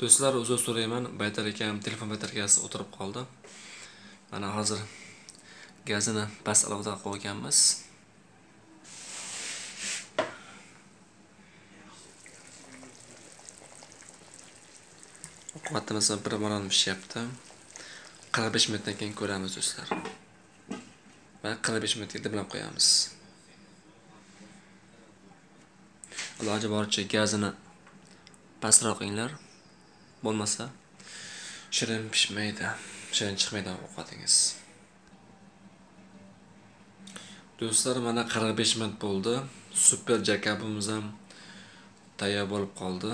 do'stlar uzr so'rayman. Baytarakam telefon batareyasi o'tirib qoldi. Mana hozir gazini past alohida qo'yganmiz quvvatimiz bir maromda pishyapti qirq besh minutdan keyin ko'ramiz do'stlar. Va qirq besh minutga dimlab qo'yamiz. Iloji boricha gazini pastroq qilinglar bo'lmasa? Shirin pishmaydi. Shirin chiqmaydi ovqatingiz. Do'stlar mana qirq besh minut bo'ldi. Super jakabimiz ham tayyor bo'lib qoldi.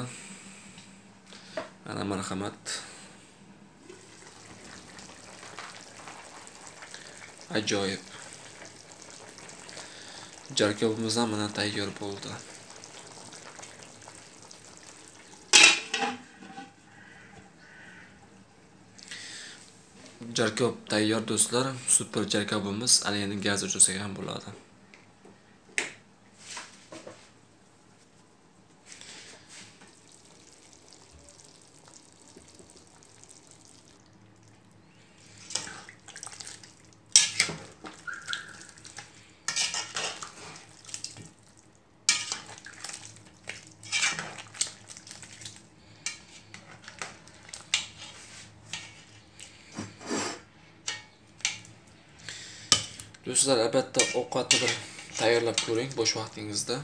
Mana marhamat. Ajoyib. Jarkobimiz ham mana tayyor bo'ldi. Jarkob tayyor do'stlar super jarkobimiz ana endi gaz o'chirsak ham bo'ladi. Do'stlar albatta ovqatni bir tayyorlab ko'ring bo'sh vaqtingizda.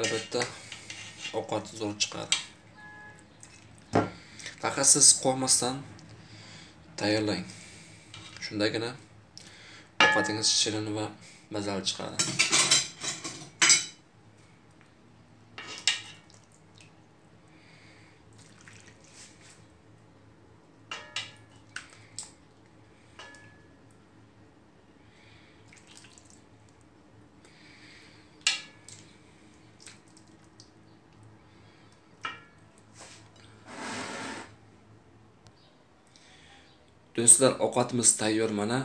Albatta ovqat zo'r chiqadi. Faqat siz qo'rqmasdan tayyorlang. Shundagina ovqatingiz shirin va mazali chiqadi. Do'stlar ovqatimiz tayyor mana.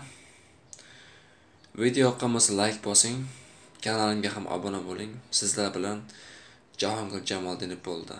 Video yoqqan bo'lsa layk bosing kanalimga ham obuna bo'ling. Sizlar bilan jahongir jamoliddinov bo'ldi